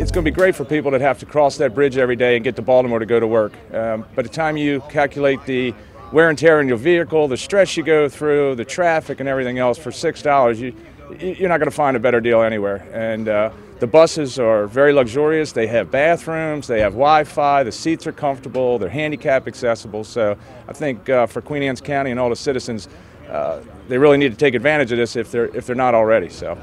It's going to be great for people that have to cross that bridge every day and get to Baltimore to go to work. Um, by the time you calculate the wear and tear in your vehicle, the stress you go through, the traffic, and everything else for six dollars, you you're not going to find a better deal anywhere. And uh, the buses are very luxurious. They have bathrooms, they have Wi-Fi, the seats are comfortable, they're handicap accessible. So I think uh, for Queen Anne's County and all the citizens, uh, they really need to take advantage of this if they're if they're not already. So.